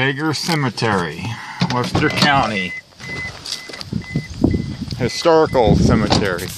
Vagor Cemetery, Webster County. Historical Cemetery.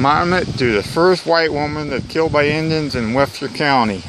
Monument to the first white woman that killed by Indians in Webster County.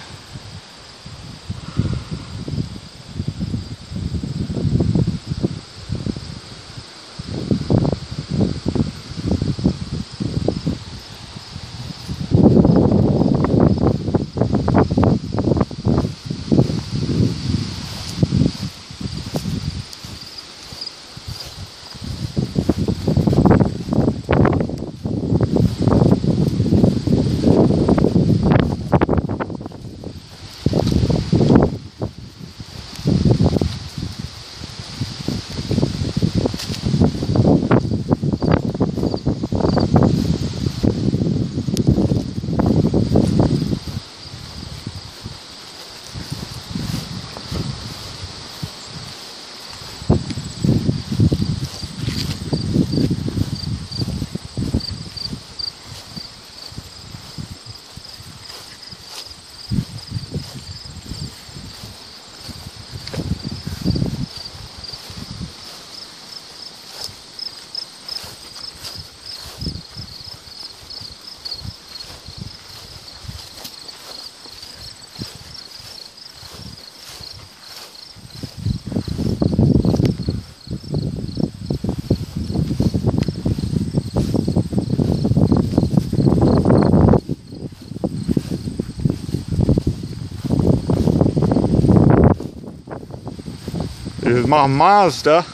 Is my Mazda